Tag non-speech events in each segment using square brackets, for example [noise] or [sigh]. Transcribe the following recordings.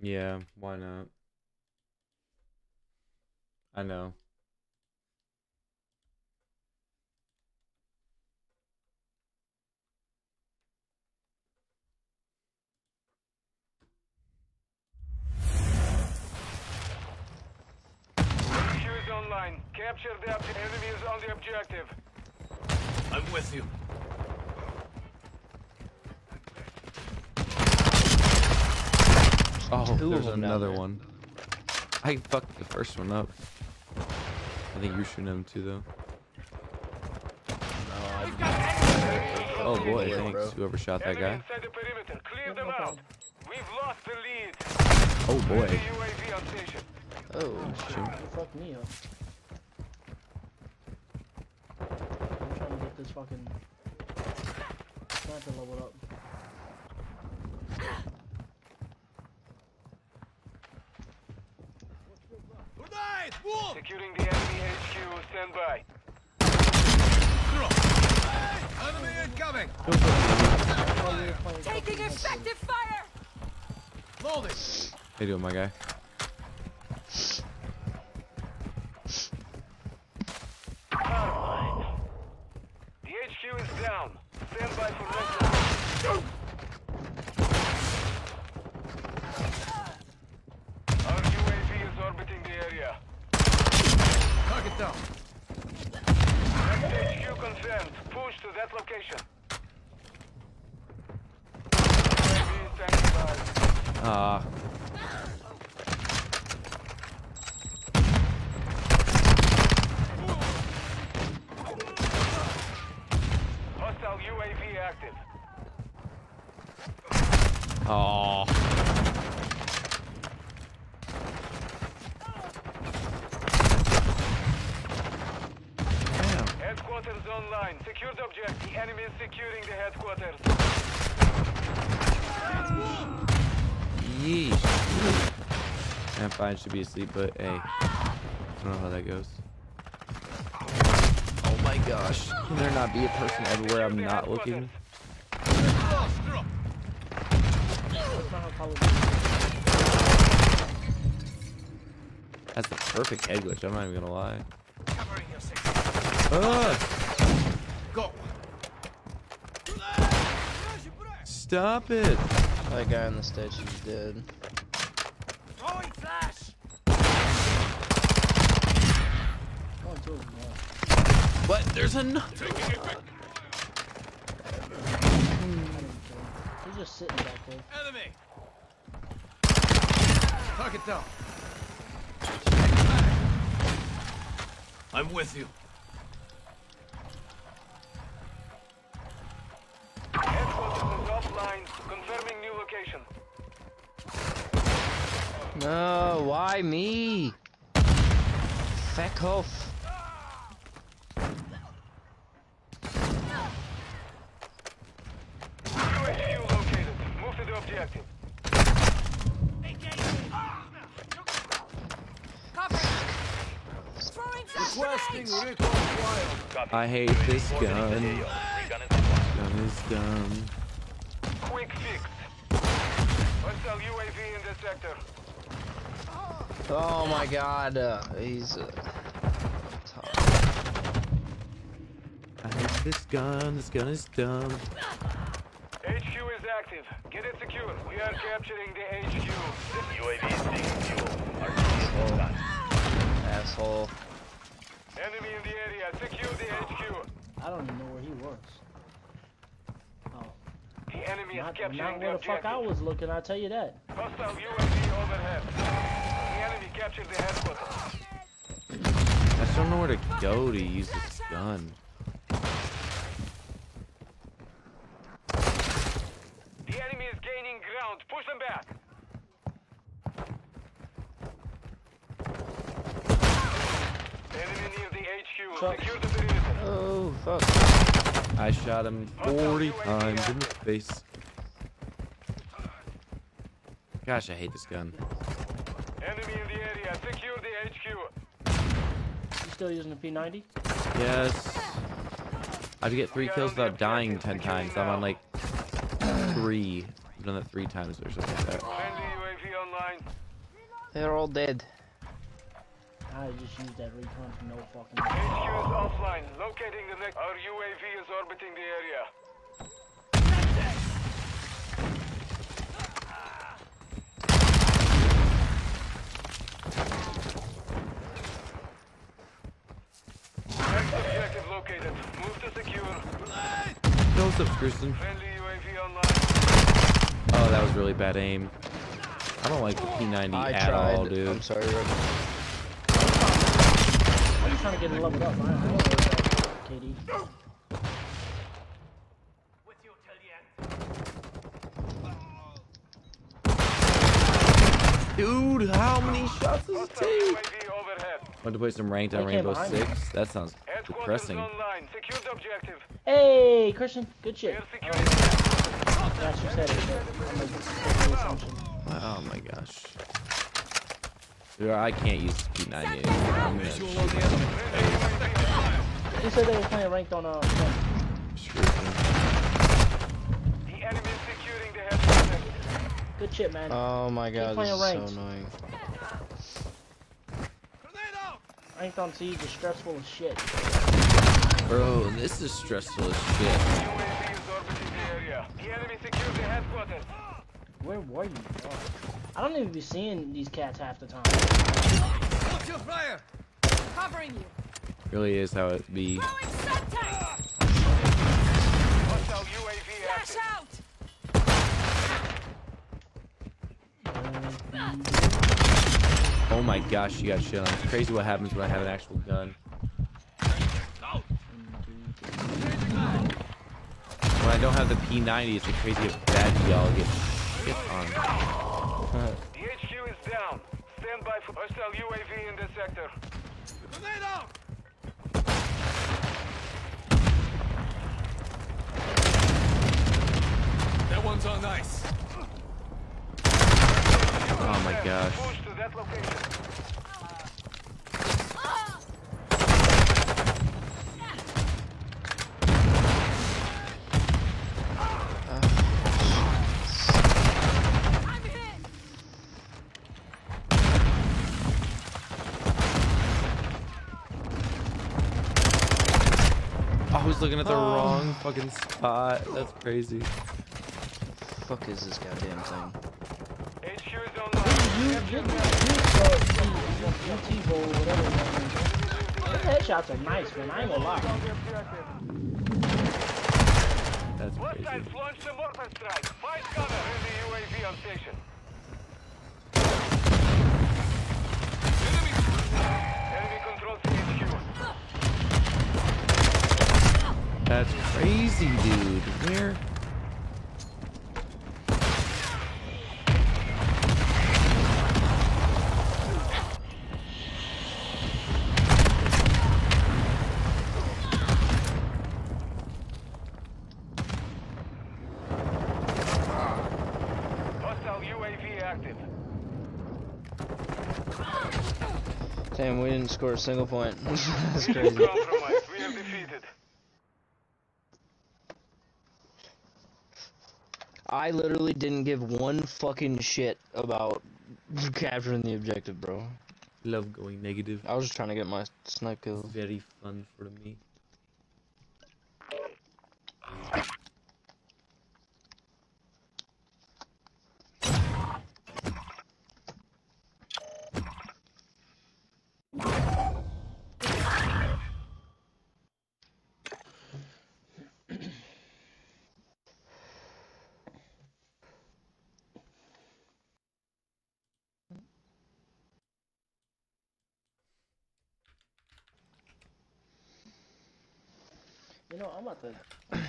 Yeah, why not? I know. HQ is online. Capture the ob- enemy is on the objective. I'm with you. Oh, two of there's them down another there. one. I fucked the first one up. I think you're shooting him too, though. Oh boy, Yeah, thanks. bro. Whoever shot that guy. inside the perimeter. Clear them no out. problem. We've lost the lead. Oh boy. UAV on station. Oh, oh Shoot. You fucked me up. I'm trying to get this fucking sniper leveled up. Grenade! Move! Securing the enemy HQ. Stand by. Enemy incoming! I thought you were playing Taking effective fire! Loading! How you doing, my guy? Alright. The HQ is down. Stand by for next Our UAV is orbiting the area. Target down. Next HQ confirmed. Push to that location. UAV standing by. Ah. Hostile UAV active. Oh. Damn. Headquarters online. Secure the object. The enemy is securing the headquarters. Yeesh. I'm should be asleep, but hey. I don't know how that goes. Oh my gosh. Can there not be a person everywhere I'm not looking? That's not how Call of Duty That's the perfect head glitch, I'm not even gonna lie. Covering. Ah, Go! stop it! that guy on the stage is dead. Throwing flash! Going to his mouth. What? There's another. Taking it back. He's just sitting back there. Enemy. Target down. I'm with you. Headquarters is offline. Confirming new location. No, why me? Feck off. UHQ located. Move to the objective. Cover! Throwing Requesting flashbang! recon wild. I hate this gun. This gun is dumb. Quick fix. Hostile UAV in the sector. Oh my god, uh, he's uh, top. I hate this gun. This gun is dumb. HQ is active. Get it secure. We are capturing the HQ. UAV is taking fuel. RTB is done. asshole. Enemy in the area. Secure the HQ. I don't even know where he works. Oh, The enemy is not, capturing not where the fuck. I was looking, I tell you that. Hostile UAV overhead. The enemy captured the headquarters. I just don't know where to go to use this gun. The enemy is gaining ground. Push them back. Enemy near the HQ. Truck. Secure the perimeter. Oh, fuck. I shot him 40 times in the face. Gosh, I hate this gun. Enemy in the area. Secure the HQ. You still using the P90? Yes. I have to get three kills without dying 10 times. I'm on like three. I've done that three times or something like that. Friendly UAV online. They're all dead. I just used that recon for no fucking. HQ is offline. Locating the next. Our UAV is orbiting the area. Next objective located. Move to secure. Yo, what's? Friendly UAV online. Oh, that was really bad aim. I don't like the P90 I at tried. all, dude. I'm sorry, Rick. I'm just trying to get leveled up. I, I don't know that, KD. Dude, how many shots does it take? Want to play some ranked on Rainbow behind me. Six? That sounds depressing. online. Secure the objective. Hey, Christian, good shit. Air I security. That's you said it. but I'm making the assumption. Oh my gosh. Dude, I can't use P90. I'm gonna Friendly UAV online. Who said they were playing ranked on uh? phone? The enemy is securing the headquarters. Good shit, man. Oh my god, this is ranked. so annoying. ranked on Siege is stressful as shit. Bro, this is stressful as shit. UAV is orbiting the area. The enemy secured the headquarters. Where were you? Oh. I don't even be seeing these cats half the time. What's your fire? Covering you. Really is how it be. Hostile UAV active. out. Oh my gosh, you got shit on. It's crazy what happens when I have an actual gun. When I don't have the P90, it's a crazy how bad y'all get shit on. The HQ is down. Stand by for hostile UAV in this sector. Grenade out! That one's on ice. Oh my gosh. Push to that location. I'm hit. I was looking at the wrong fucking spot. That's crazy. Fuck is this goddamn thing? Headshots are nice, man. I ain't gonna lie. That's crazy. Hostiles launched a mortar strike. Find cover. Friendly UAV on station. Enemy controls the HQ. That's crazy, dude. Where? Hostile UAV active. Damn, we didn't score a single point. [laughs] That's crazy. compromised. We are defeated. I literally didn't give one fucking shit about [laughs] capturing the objective, bro. Love going negative. I was just trying to get my snipe kill. Very fun for me. You know, I'm about to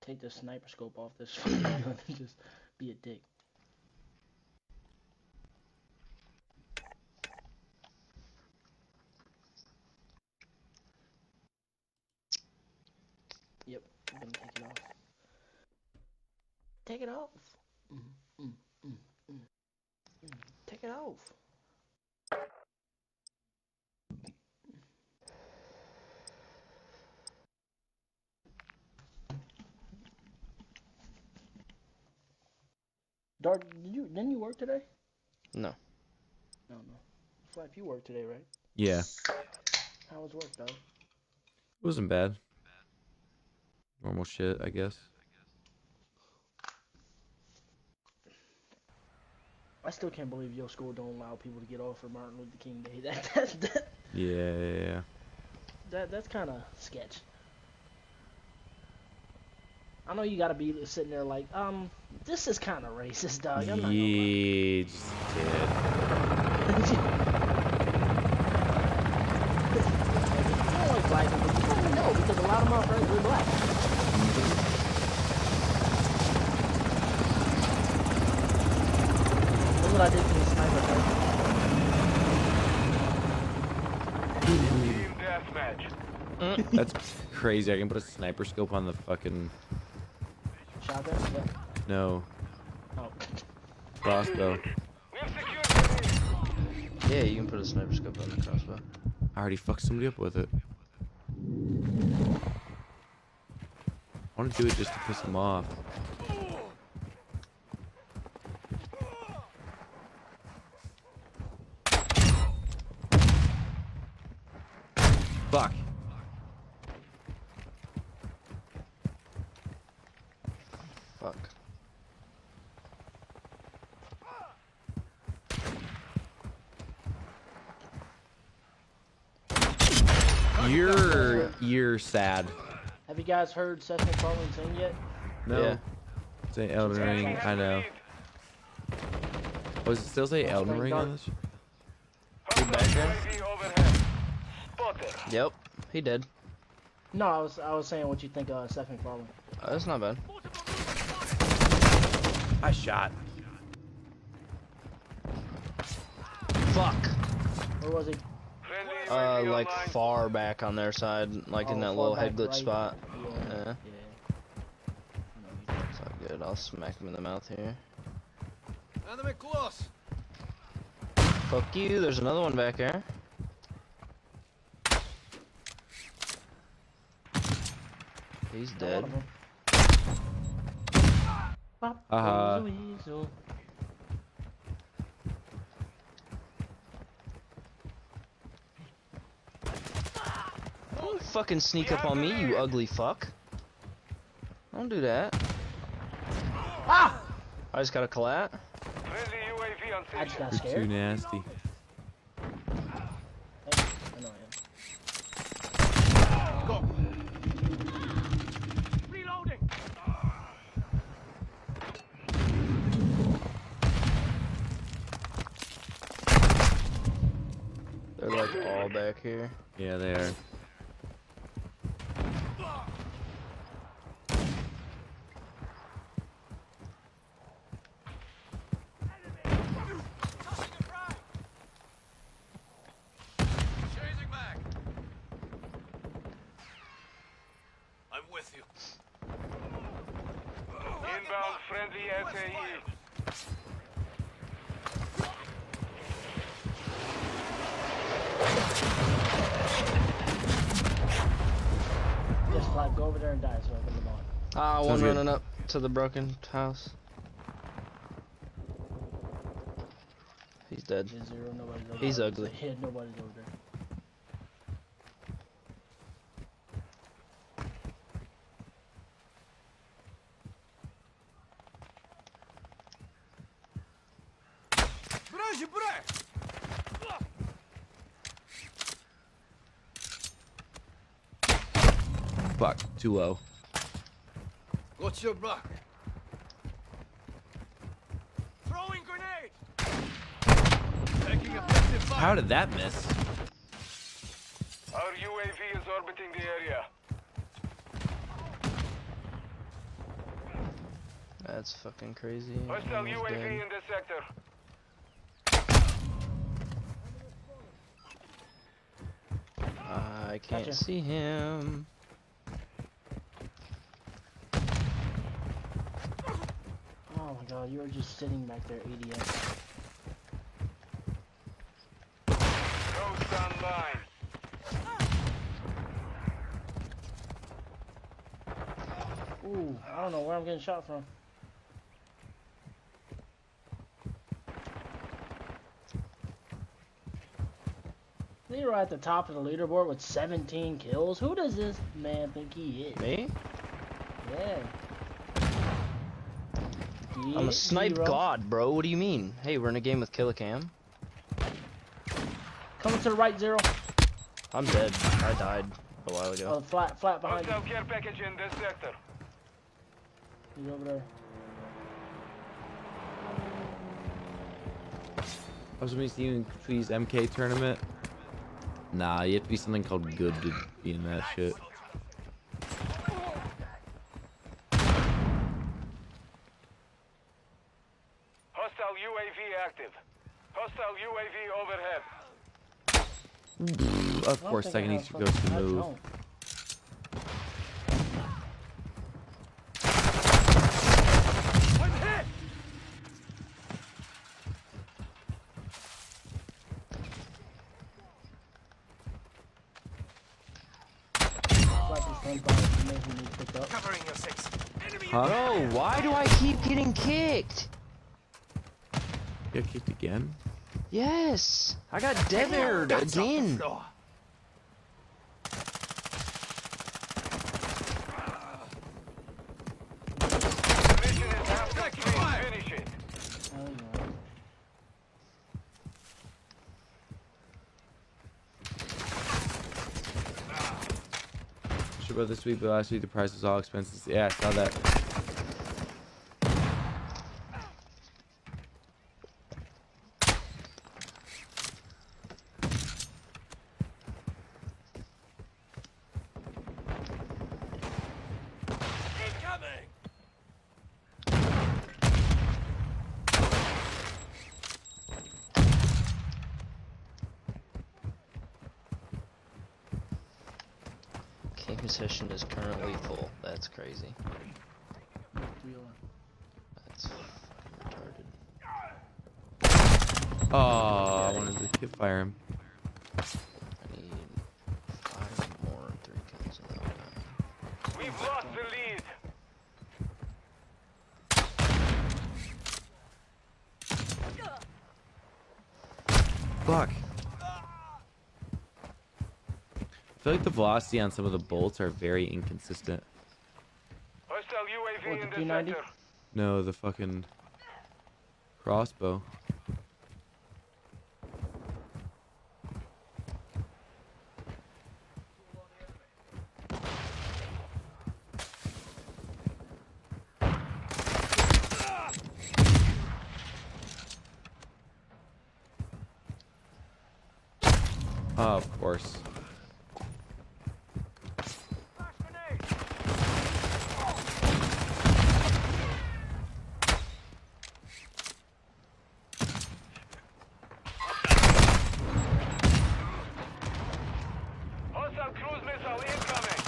[clears throat] take the sniper scope off this [laughs] and just be a dick. Yep, I'm gonna take it off. Take it off. Mm, mm, mm. Take it off. Dart, did you didn't you work today? No. No, no. Flap, you work today, right? Yeah, How was work, dog? it wasn't bad. Normal shit, I guess. I still can't believe your school don't allow people to get off for Martin Luther King Day. [laughs] That that that, Yeah, yeah, yeah. that that's kind of sketch. I know you gotta be sitting there like, um, this is kind of racist, dog. I'm not. Yeah, just did. you [laughs] don't like black people. You kind of know because a lot of my friends are black. Look what I did to the sniper. Team deathmatch. That's crazy. I can put a sniper scope on the fucking Shotgun? Yeah. no Oh. crossbow. We have secured the lead. Yeah, you can put a sniper scope on the crossbow. I already fucked somebody up with it. I want to do it just to piss them off. Fuck. Fuck. You're you're sad. Have you guys heard Seth MacFarlane sing yet? No. Yeah. Say Elden Ring. I know. Was it still say Well, Elden Ring on this? Hostile back there? UAV overhead. Spotted. Yep, he did. No, I was I was saying what you think of Seth MacFarlane. Uh, that's not bad. I shot. Fuck. Where was he? Friendly Uh, like online. far back on their side, like in Oh, that little head glitch right. spot. Yeah. Yeah. yeah. It's all good. I'll smack him in the mouth here. Enemy close. Fuck you. There's another one back there. He's dead. one of 'em. Pop Uh-huh. goes the weasel. Don't fucking sneak up on me, you ugly fuck. Don't do that. Ah! I just got a collat. Friendly UAV on I just station. got You're too nasty. Hey, I know I am. Reloading. They're like all back here. Yeah, they are. Changing back. I'm with you. Inbound friendly SAE. Yes, Vlad, go over there and die so I can move on. Ah, Sounds one good. running up to the broken house. He's dead. Zero, He's over. ugly. Yeah, nobody's over there. Fuck, 2-0 your back. Throwing grenade. Taking effective fire. How did that miss? Our UAV is orbiting the area. That's fucking crazy. Hostile He's UAV dead. in the sector. I can't Gotcha. see him. Oh my god, you were just sitting back there, idiot. Ghost online. Ooh, I don't know where I'm getting shot from. They were at the top of the leaderboard with 17 kills. Who does this man think he is? Me? Yeah. I'm a snipe Zero. god, bro. What do you mean? Hey, we're in a game with Killcam. Coming to the right, Zero. I'm dead. I died a while ago. Oh, flat, flat behind you. Hostile care package in this sector. He's over there. I was means Steven Tree's MK tournament. Nah, you have to be something called good to be in that shit. Hostile UAV active. Hostile UAV overhead. Of I course, I second have East goes to move. don't. Hit! Flat is front by it, maybe he needs picked up. Covering your six. Huh? Bro, why do I keep getting kicked? You got kicked again? Yes, I got dead aired again. floor. Mission is half Taking complete. fire. Finish it. Oh, no. This week, but last week the price was all expenses. Yeah, I saw that. Incoming! Game session is currently full. That's crazy. That's retarded. Oh, I wanted to hip fire him. I need five more three kills without dying. We've lost the lead. Fuck. I feel like the velocity on some of the bolts are very inconsistent. Hostile UAV What, in the this P90? No, the fucking crossbow. Oh, of course. Hostile cruise missile incoming.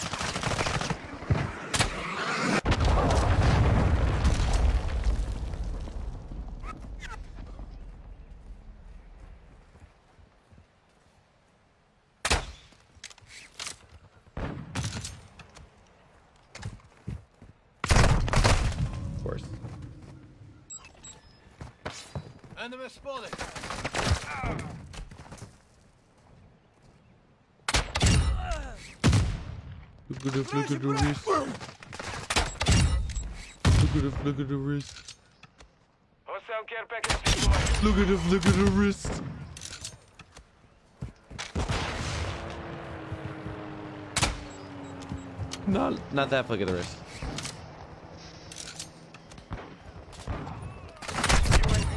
Of course. Enemy spotted. Look at the look at the wrist. Look at the look at the wrist. Look at the look at the wrist. Not not that flick of the wrist.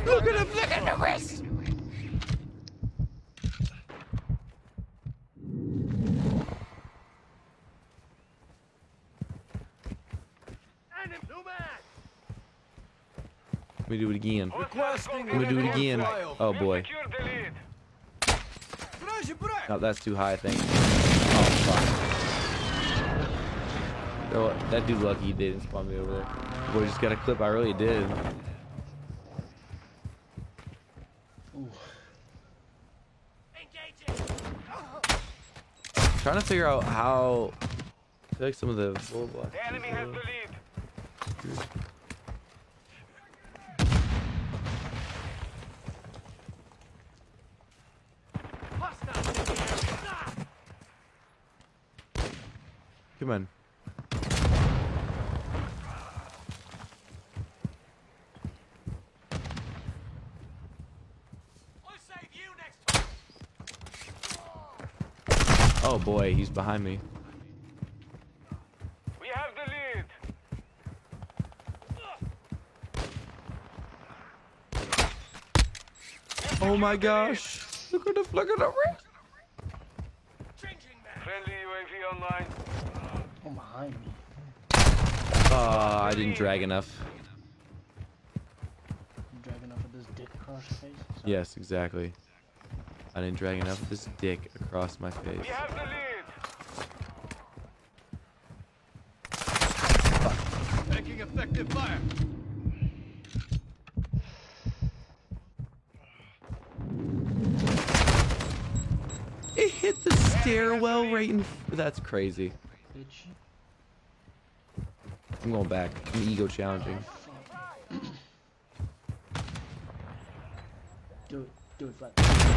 Look at him, look at the wrist. Enemy. New man. Let me do it again. Requesting Let me do it again. Oh boy. secured the lead. Flash break. No, that's too high, I think. Oh fuck. Oh, that dude lucky he didn't spawn me over there. Boy, just got a clip. I really did. trying to figure out how. I feel like some of the. The enemy has the lead. Come on. Oh boy, he's behind me. We have the lead. Oh my gosh. Look at the look at the Changing. Friendly UAV online. Oh, behind me. Oh, I didn't drag enough. You drag enough of this dick across your face? Yes, exactly. I didn't drag enough of this dick across my face. We have the lead. Making effective fire. It hit the stairwell right in. That's crazy. I'm going back. I'm ego challenging. Do it. Do it, flat.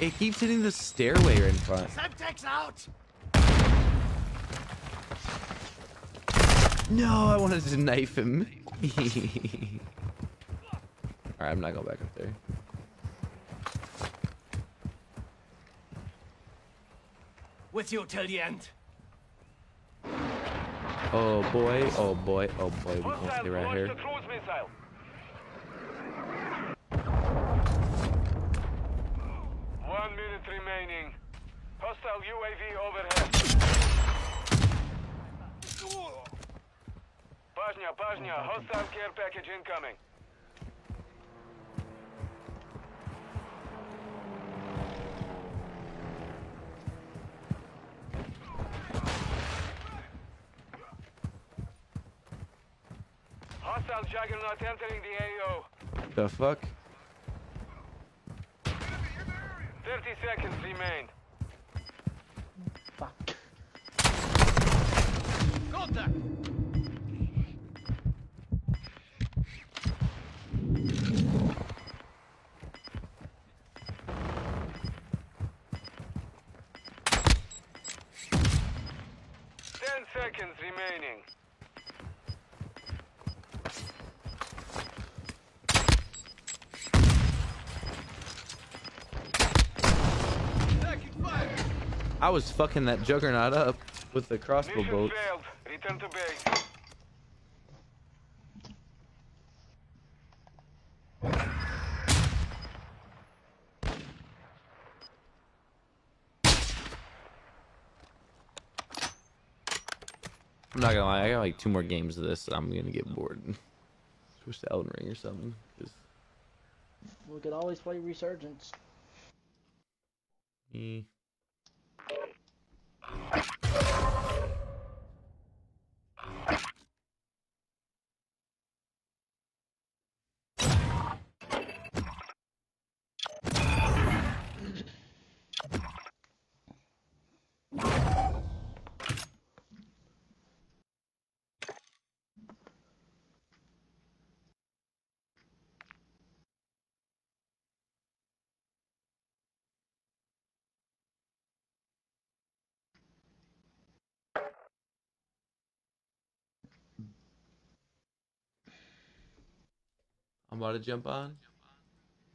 It keeps hitting the stairway right in front. Semtex out. No, I wanted to knife him. [laughs] Alright, I'm not going back up there. With you till the end. Oh boy, oh boy, oh boy, we can Hostiles stay right here. a cruise missile. One minute remaining. Hostile UAV overhead. Pajnia, Pajnia, hostile care package incoming. Hostile juggernaut entering the AO. The fuck? 30 seconds remain. Fuck. Contact. Ten seconds remaining. Taking fire. I was fucking that juggernaut up with the crossbow Mission bolts. failed. Return to base. I'm not gonna lie, I got like two more games of this. I'm gonna get bored. Switch to Elden Ring or something. 'cause We could always play Resurgence. me. you I'm about to jump on.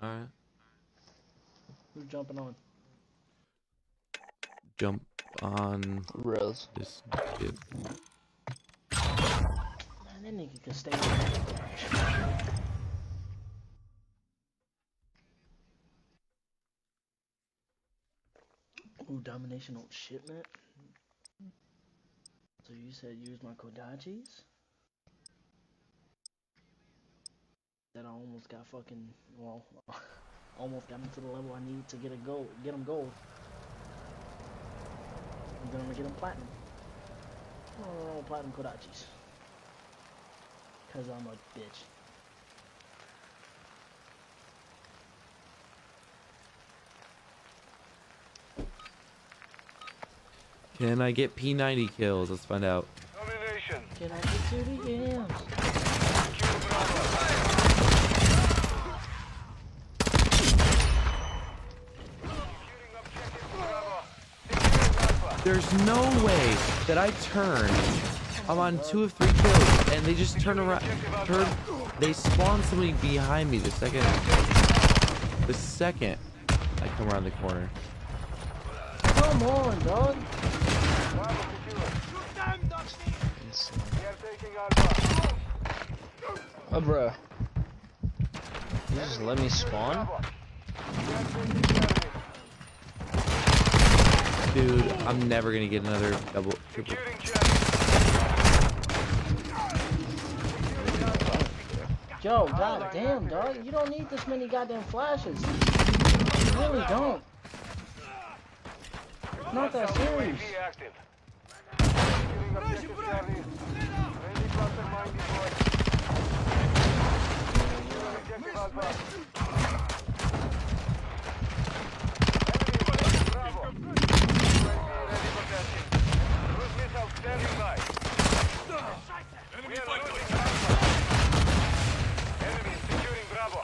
Alright. Who's jumping on? Jump on Rose. this shit. Man, that nigga can stay. Ooh, domination on shipment. So you said use my Kodachis? That I almost got fucking well, [laughs] almost got me to the level I need to get a gold, get them gold. And then I'm gonna get them platinum. Oh, platinum Kodachis. Cause I'm a bitch. Can I get P90 kills? Let's find out. Domination. Can I get to the yams? Secure Bravo. Securing objective Bravo. Securing Alpha. There's no way that I turn. I'm on two of three kills, and they just turn around. Turn. They spawn somebody behind me the second. The second I come around the corner. Come on, dog. Bravo secure. Insane. We are taking Alpha. Oh, bruh. You just let me spawn? Bravo. We are taking Charlie. Dude, I'm never gonna get another double, triple. Yo, god damn, dog. You don't need this many goddamn flashes. You really don't. It's not that serious. UAV active. Securing objective Charlie. Ready cluster mine deployed. Securing objective Alpha. Enemy Bravo. UAV ready for testing. Cruise missile standing by. We are losing Alpha. Enemy securing Bravo.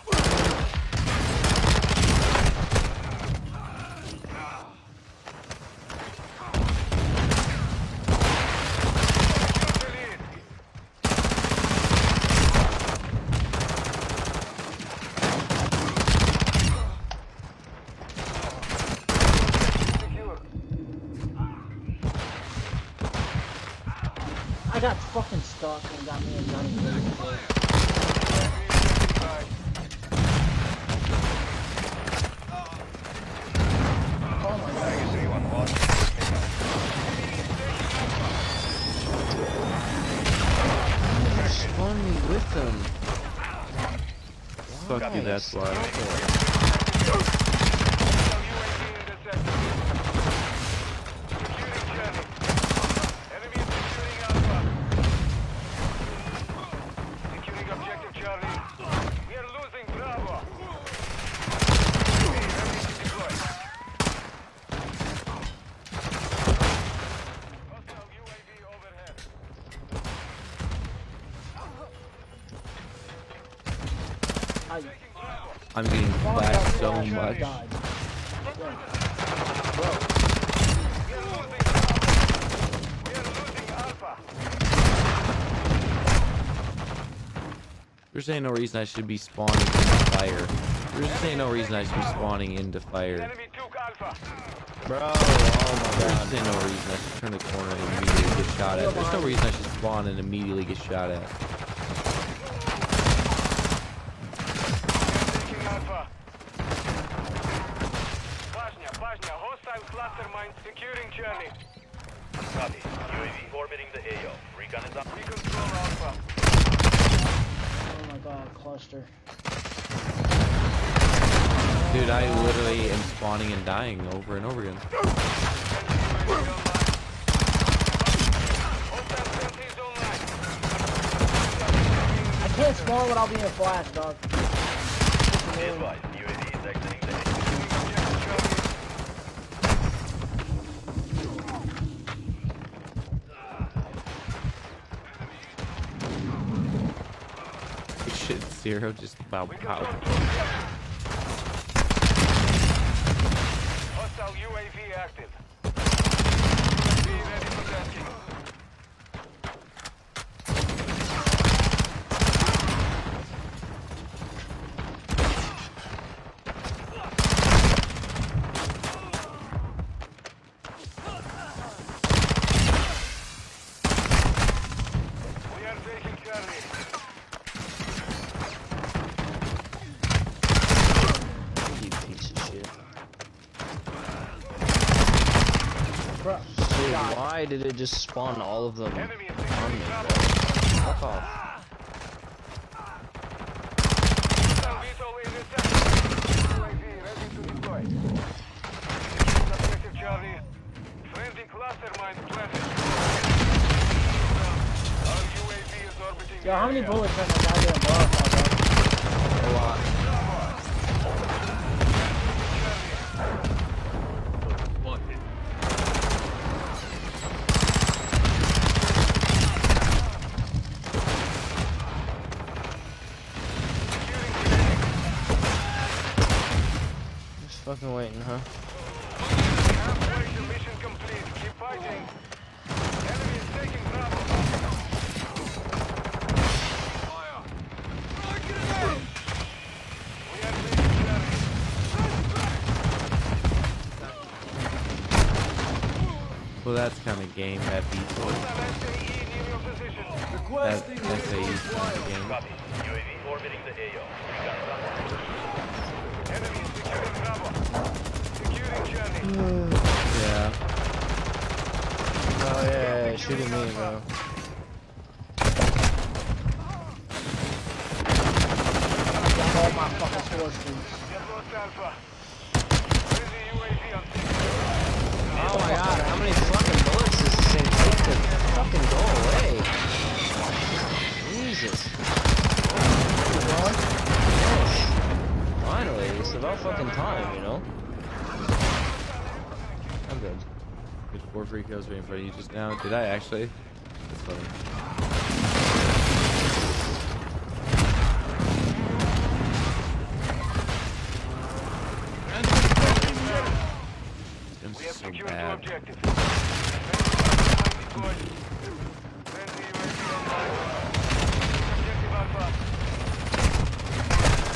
Secure the lead. Secure. I got fucking stuck and got me a gun. Oh my god. Legacy one lost. You spawned me with them. You, that's why. So much. There's ain't no reason I should be spawning into fire. There's just ain't no reason I should be spawning into fire. Enemy took Alpha. Bro, oh my There's god. just ain't no reason I should turn the corner and immediately get shot at. There's no reason I should spawn and immediately get shot at. Taking Alpha. Bajnia, Bajnia, hostile cluster mine securing Charlie. Copy. UAV orbiting the AO. Recon is on. We control Alpha. Oh my god, cluster. Dude, I literally am spawning and dying over and over again. I flashed, dog. Be. UAV is exiting. Shit, zero just about pow. Hostile UAV active. Be ready for tasking. We are taking Charlie. You piece of shit. Bro, Dude, why did it just spawn all of them on me, bro? Fuck off. Are taking Charlie. Well, that's kind of game that beats it. Hostile SAE near your position. That Requesting SAE kind of game. Copy. UAV orbiting the AO. We got someone. Enemy is securing Bravo. Securing Charlie. Yeah. Oh yeah, shooting me, bro. All my fucking station. Oh my god, how many fucking bullets does this thing take to fucking go away? Jesus. Finally, it's about fucking time, you know? I'm good. Four free kills right in front of you just now. Did I actually? That's funny. I'm so bad.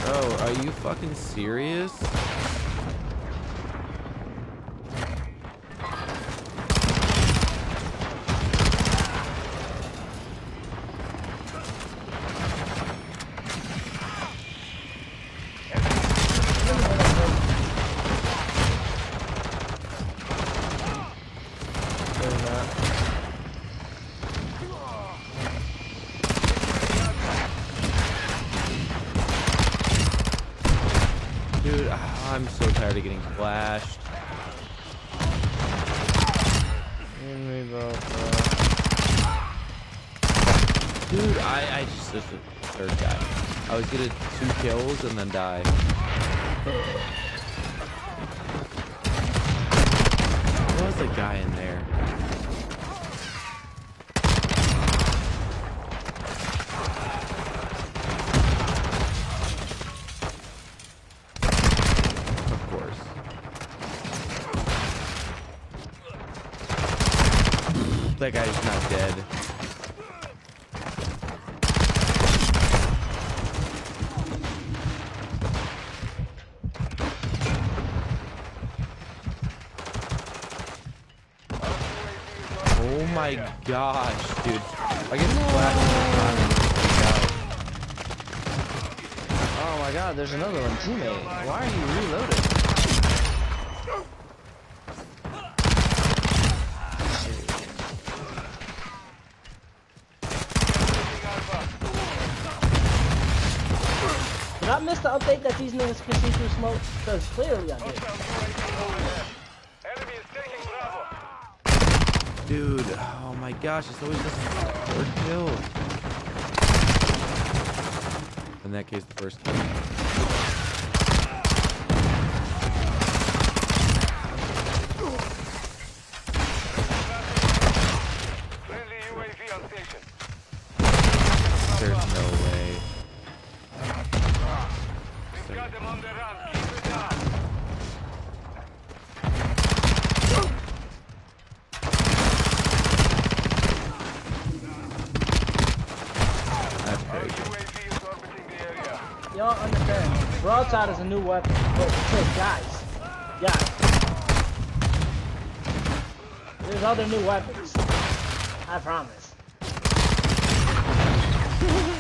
Oh, are you fucking serious? Doing that. Dude, ah, I'm so tired of getting flashed. Give me both, bro. Dude, I, I just, just a third guy. I always get two kills and then die. There was a guy in there. Of course. That guy's not dead. Oh my gosh, dude. I get flashed all the time Oh my god, there's another one, teammate. Why are you reloading? Did I miss the update that these niggas can see through smoke? Because clearly I did. My gosh, it's always just third kill. In that case, the first kill. Friendly UAV on station. There's no way. We've got them on the run. Keep it down. That's Our crazy. UAV is orbiting the area. Y'all understand. Broadside is a new weapon. But hey, guys. Guys. There's other new weapons. I promise. Mission is complete.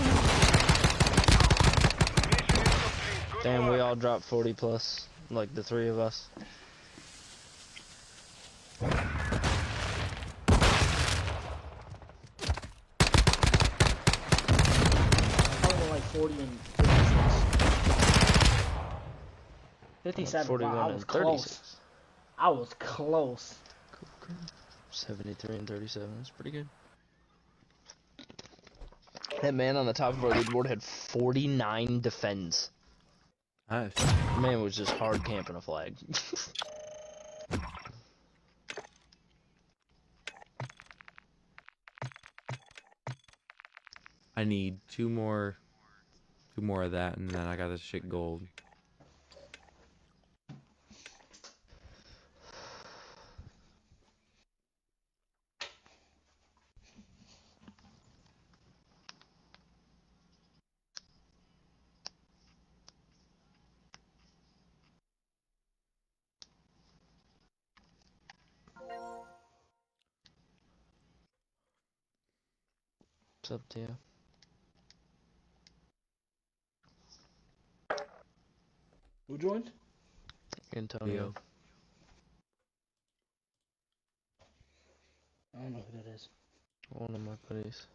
Good Damn, we all dropped 40 plus. Like the three of us. Only like 40 and 57. Wow, I was close. I was close. 73 and 37. That's pretty good. That man on the top of our leaderboard had 49 defends. Nice. The man was just hard camping a flag. I need two more, two more of that, and then I got this shit gold. It's to. Who joined? Antonio. I don't know who that is. One of my buddies.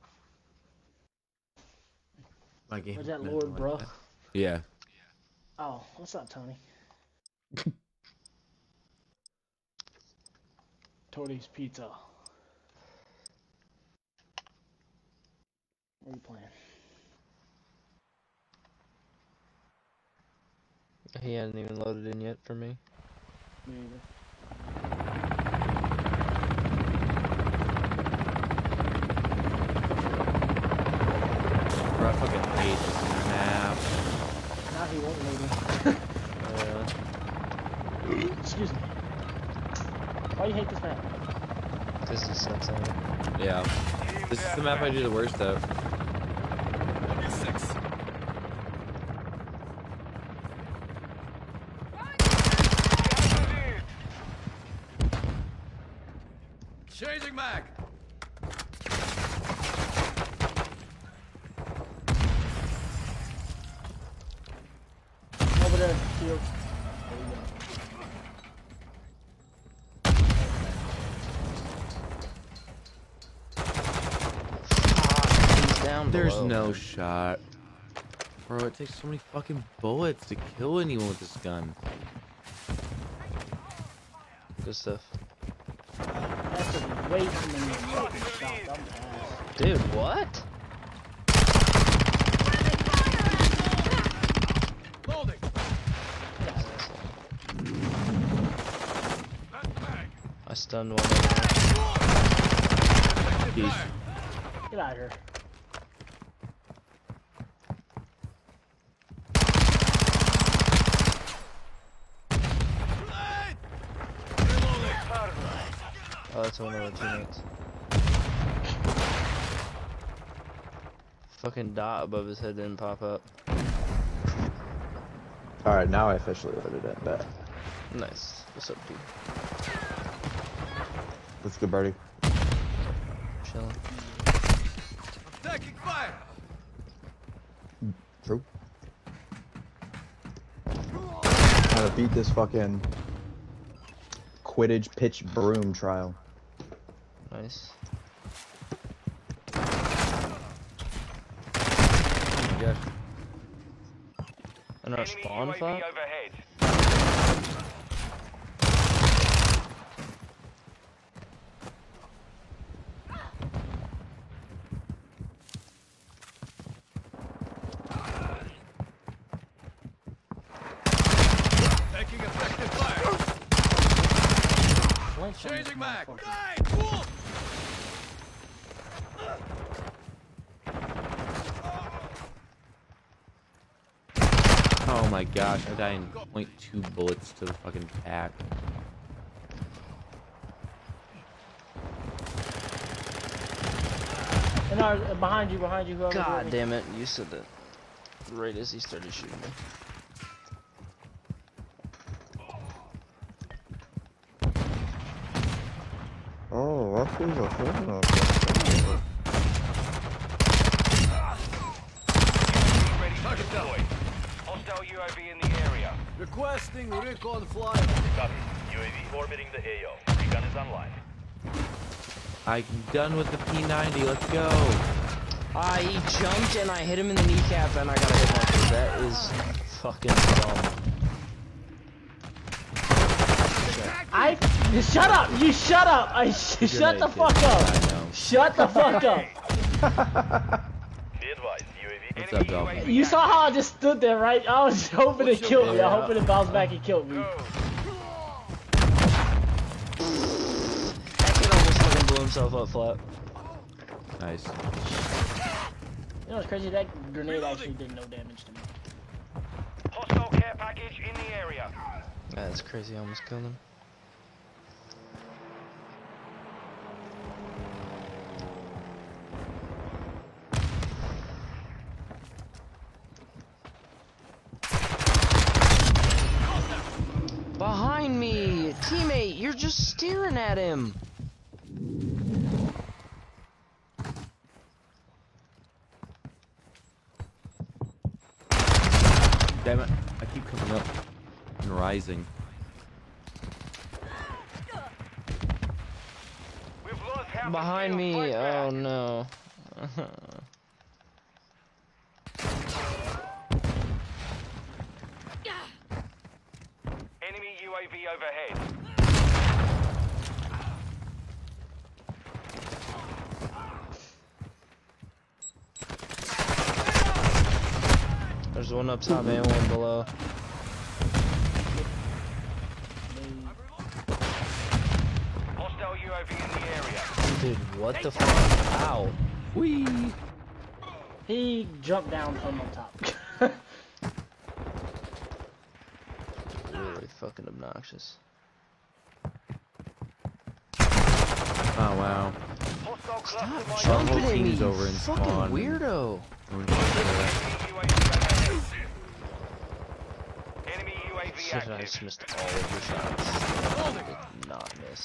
My game. Was that Lord like Bruh? that. Yeah. Oh, what's up, Tony? [laughs] Tony's Pizza. What are you playing? He hasn't even loaded in yet for me. Me either. Bro, I fucking hate this map. Now he won't load [laughs] Uh. Excuse me. Why you hate this map? this is sucks at it. Yeah. This is the map I do the worst of. Six. deathmatch. Changing mag. Over there, shield. There we go. Fuck, he's down There's below. No shot. Bro, it takes so many fucking bullets to kill anyone with this gun. Good stuff. That's a way too many fucking shots. I'm. Dude, what? Loading. Get out of there. That mag. I stunned one of them. Peace. Fire. Get out of here. Grenade. Reloading. One of our teammates. Fucking dot above his head didn't pop up. Alright, now I officially loaded it. Bet. Nice. What's up, dude? Let's go, Birdie. Chilling. Taking fire. True. To beat this fucking Quidditch pitch broom trial. Nice. Oh my gosh. And our spawn UAV flap? overhead. Taking effective fire. Flinch on this Changing mag. motherfucker. Grenade. Cool. Oh my gosh, I died in 0.2 bullets to the fucking pack. And our, uh, behind you, behind you, whoever. God damn it, you said that right as he started shooting me. Oh, that feels a UAV ready to deploy. Hostile UAV in the area. Requesting recon flyer. Copy. UAV orbiting the AO. Recon is online. I'm done with the P90, let's go! I jumped and I hit him in the kneecap and I got a hit marker. That is fucking dumb. I. Shut up! You shut up! I [laughs] shut Grenade the fuck up! Shut the fuck up! [laughs] Be advised. UAV. What's up, dog? You saw how I just stood there, right? I was [laughs] hoping it What's killed me. I name? hoping it bounced back and killed me. That kid almost fucking blew himself up flat. Nice. You know what's crazy? That grenade actually did no damage to me. Hostile care package in the area. That's crazy, I almost killed him. at him! Damn it, I keep coming up and rising. Behind me, oh no. [laughs] one up top and one below. Hostile UAV in the area. Dude, what the fuck? Ow. Whee! He jumped down from on top. [laughs] Really fucking obnoxious. Oh wow. Stop cluster mine. Jump. jumping at me, over in fucking spawn. weirdo. Enemy UAV overhead. Enemy UAV Shit, I just active. missed all of your shots. I did not miss.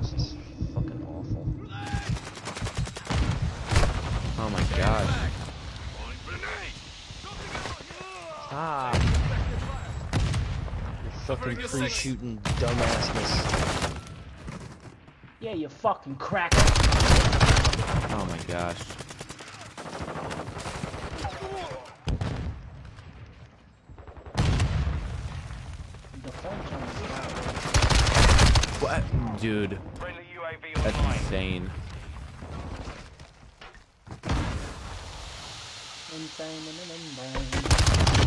This is fucking awful. Oh my god. Ah. You fucking pre-shooting dumbassness. yeah, you fucking cracker. Oh my gosh. The phone turned down. What? Dude, that's insane. Insane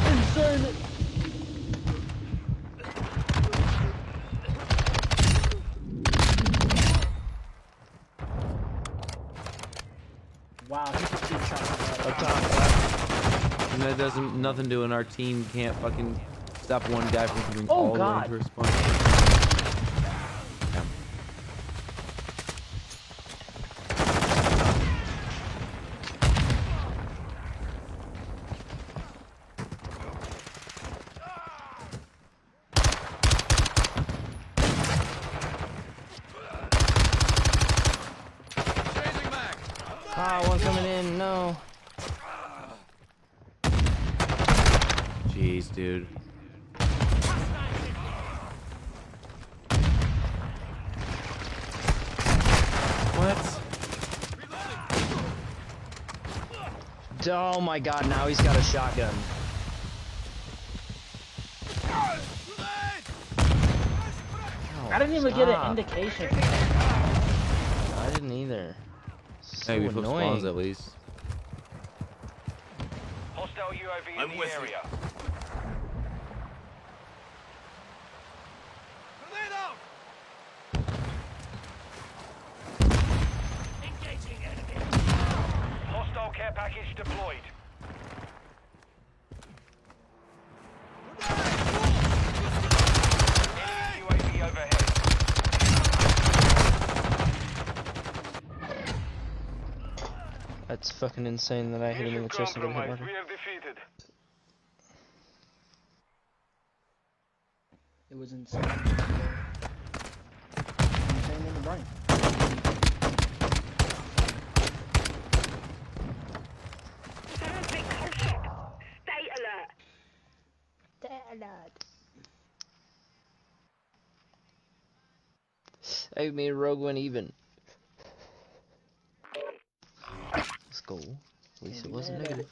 Insane. Wow, he just keeps shot Up top. And that doesn't nothing doing. Our team can't fucking stop one guy from coming Oh, all the way God. into spawn. Yeah. Changing back. Ah, one coming in. No. Jeez, dude. What? Oh my god, now he's got a shotgun. I didn't even get an indication. I didn't either. So Hey, we flip spawns at least. Hostile UAV in I'm the with you. area. Grenade out. Hostile deployed. That's fucking insane that I hit him in the chest and didn't hit compromised. marker. We have defeated. It was insane. Insane in the brain. Stay alert. Hey, me and Rogue went even. Let's go. At least it wasn't negative.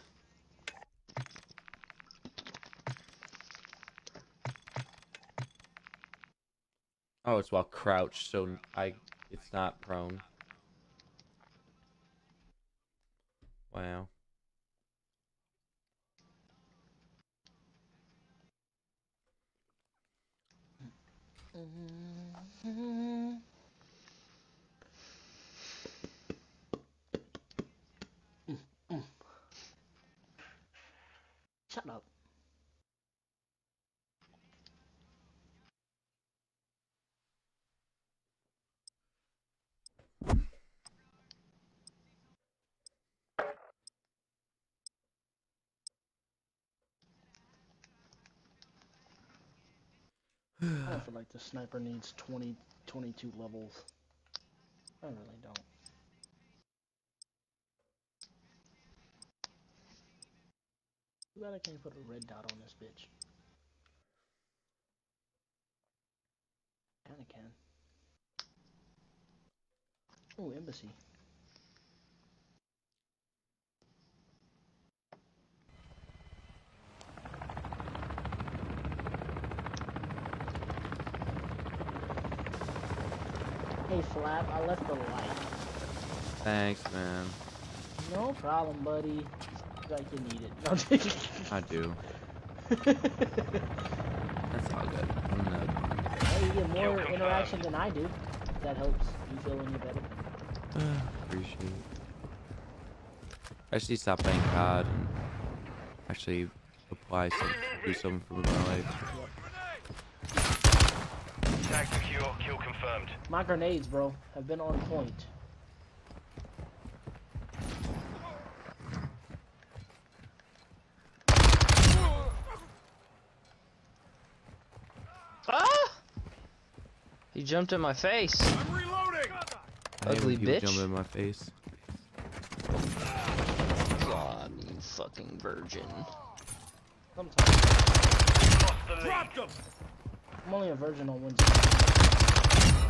Oh, it's while crouched, so I it's not prone. Wow. Mm-hmm. Shut [laughs] the sniper needs 20, 22 levels. I really don't. Too bad I can't put a red dot on this bitch. Kinda can. Oh, embassy. Hey, Flap, I left the light. Thanks, man. No problem, buddy. Like you need it. I'm joking. I do. [laughs] That's all good. I'm gonna Hey, you get more Kill confirmed. interaction than I do. That helps you feel any better. [sighs] appreciate it. Actually, stop playing COD and actually apply some, do something for my life. Tag secure, kill confirmed. My grenades, bro, have been on point. Ah! He jumped in my face. I'm reloading! Ugly when people bitch. Jump in my face. God, you fucking virgin. Sometimes. Lost the lead. Dropped him! I'm only a virgin on Wednesday.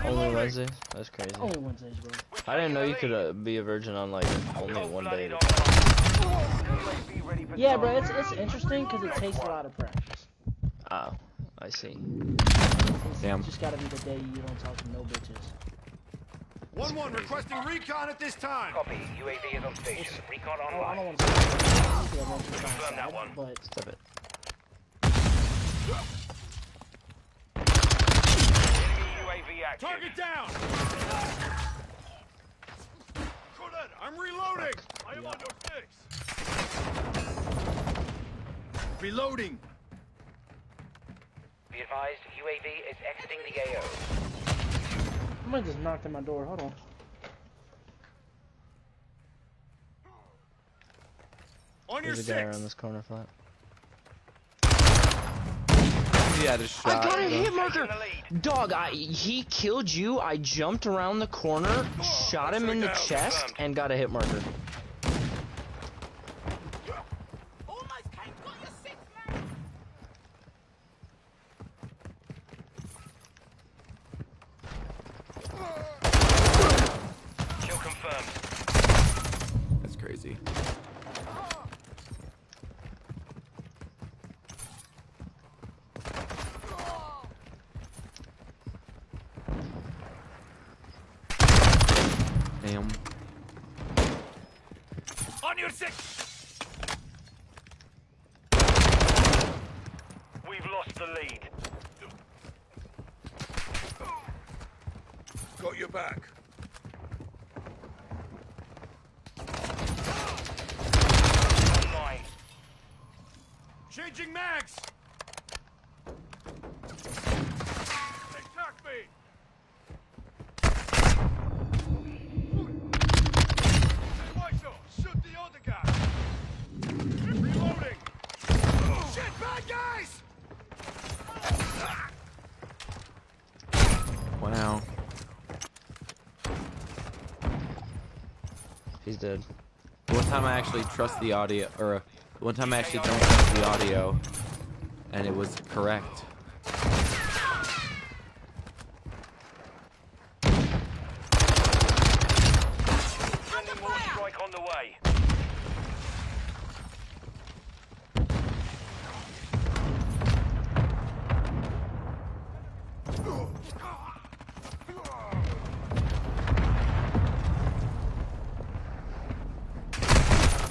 Only Wednesday? That's crazy. Only Wednesdays, bro. I didn't know you could uh, be a virgin on like only one day. Cold-blooded online. UAV ready for Yeah, bro, it's it's interesting because it takes a lot of practice. Oh, I see. It's Damn. just gotta be the day you don't talk to no bitches. 1-1 requesting recon at this time! Copy. UAV is on station. Recon I don't, I don't want to say I usually I want to Confirm that one. but Stop it. Enemy UAV active. Target down! Good, I'm reloading! I am on your six! Reloading! Be advised, UAV is exiting the AO. somebody just knocked on my door. Hold on. On your There's a guy around this corner flat. Yeah, just I shot. got a hit marker! Taking the lead. Dog, I he killed you. I jumped around the corner, shot him in the Confirmed. chest, and got a hit marker. Kill confirmed. That's crazy. Damn. On your six! We've lost the lead. Got your back. Online. Changing mags! Attack me! Hey, Whitehall, shoot the other guy! Reloading! Shit, bad guys! Wow. He's dead. One time I actually trust the audio, or one time I actually don't trust the audio, and it was correct. Friendly mortar strike on the way.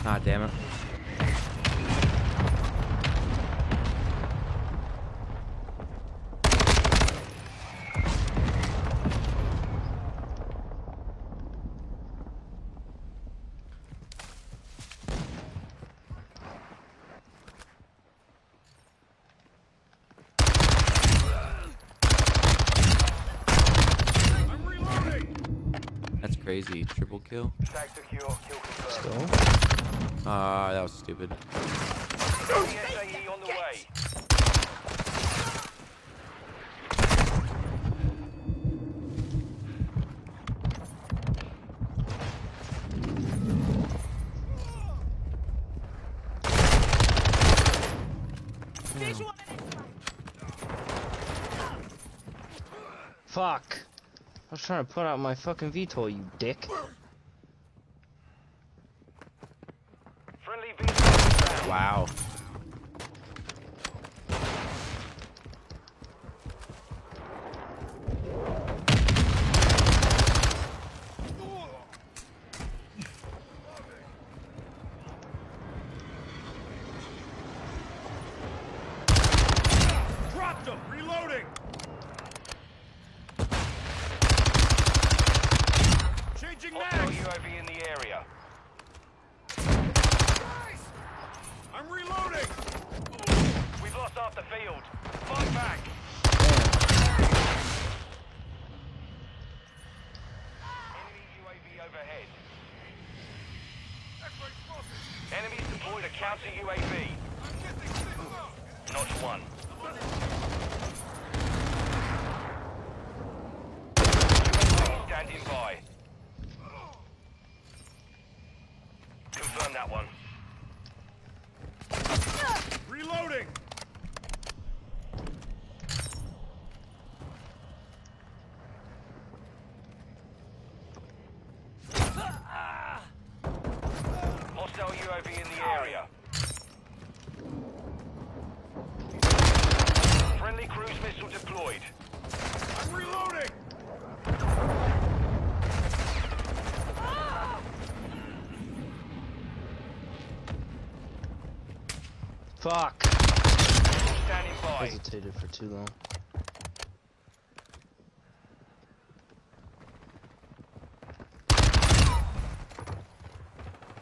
Ah, damn it. I'm reloading! That's crazy. Triple kill. Tag secure, kill confirmed. Still? Ah, that was stupid. PSAE on the way. Fuck. I was trying to put out my fucking VTOL, you dick. Friendly VTOL inbound. Wow. Dropped him! Reloading! Changing Hostile mags! UAV in the area. I'm reloading! We've lost half the field. Fight back. Enemy UAV overhead. Enemies deployed a counter UAV. Not one. UAV standing by. Confirm that one. Reloading! Hostile UAV in the area. Friendly cruise missile deployed. I'm reloading! Fuck. Standing by. Hesitated for too long.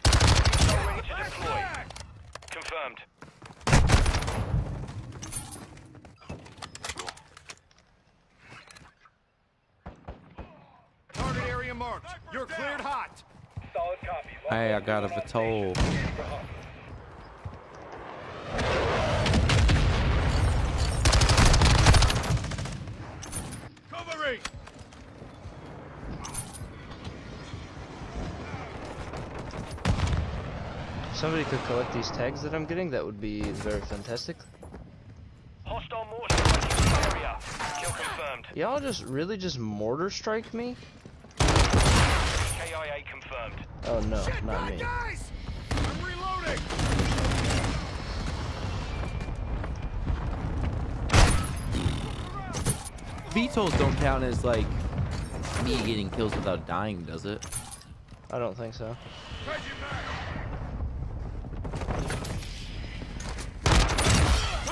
Missile ready to deploy. Confirmed. Target area marked. You're cleared hot. Solid copy. Hey, I got a VTOL. Covering! If somebody could collect these tags that I'm getting, that would be very fantastic. Hostile mortar strike in the area. Kill confirmed. Y'all just really just mortar strike me? KIA confirmed. Oh no, not me. Guys! I'm reloading! VTOLs don't count as like me getting kills without dying, does it? I don't think so. Changing mags!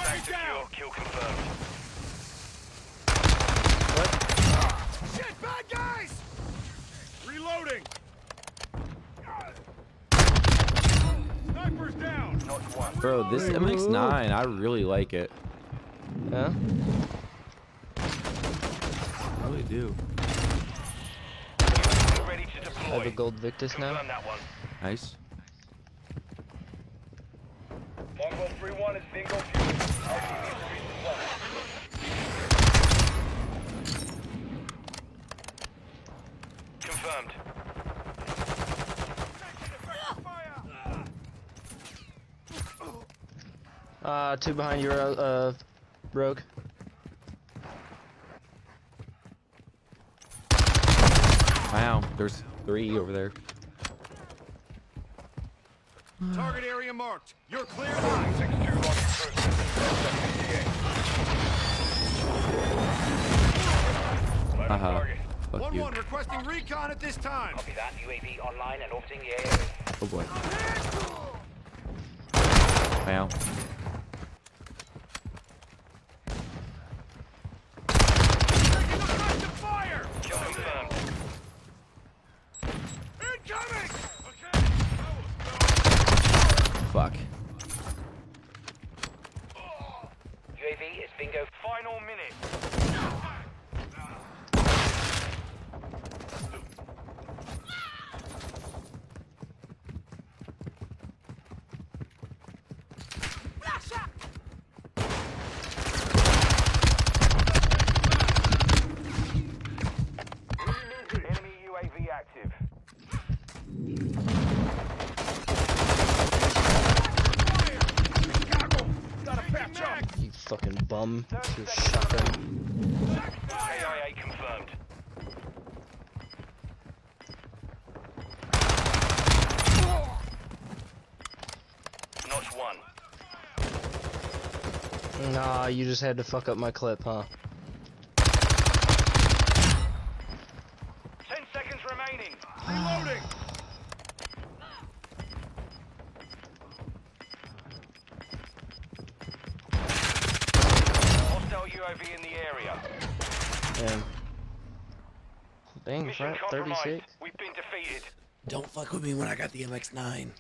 Stay Target secure. down! Kill confirmed. What? Shit, bad guys! Reloading! Sniper's down! Not one. Bro, this MX-9, I really like it. Yeah? I really do. Ready to I have a gold Victus now. Confirm that one. Nice. Longbow 3-1 is bingo fuel. RTB to resupply. Confirmed. Uh, two behind your, uh, rogue. Wow, there's three over there. Target area marked. You're clear. 6-2 on cruise. Uh-huh. target. Fuck you. 1-1 requesting recon at this time. Copy that. UAV online and orbiting the area. Oh boy. Wow. Taking effective fire! Kill confirmed. Incoming! Oh, Fuck. UAV is bingo. Final minute. Enemy UAV active. Gotta patch up! You fucking bum. Your shotgun. KIA confirmed. Nah, you just had to fuck up my clip, huh? Ten seconds remaining. Reloading. Hostile UAV in the area. Yeah. Dang, Mission 36. We've been defeated. Don't fuck with me when I got the MX9.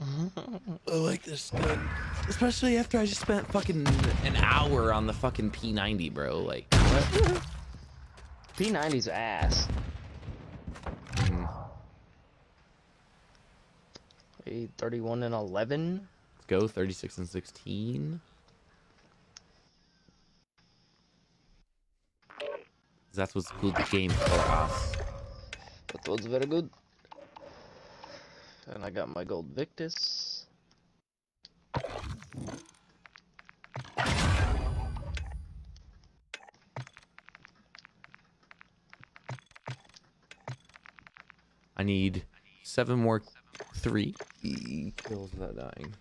I like this gun. Especially after I just spent fucking an hour on the fucking P90, bro. Like, what? P90's ass. A 31 and 11. Let's go 36 and 16. That was good game for us. That was very good. And I got my gold Victus. I need seven more three kills without dying.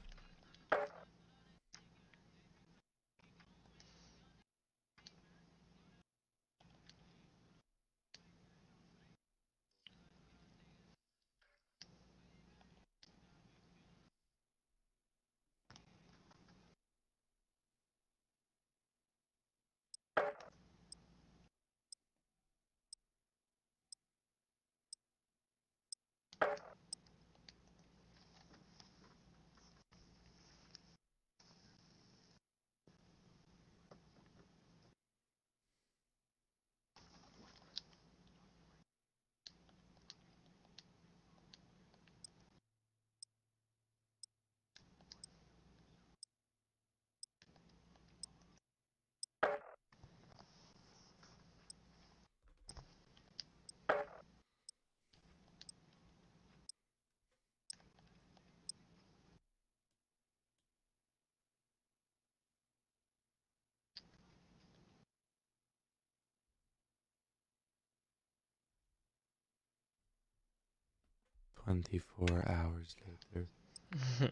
Twenty-four hours later. [laughs] All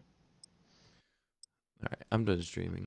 right, I'm done streaming.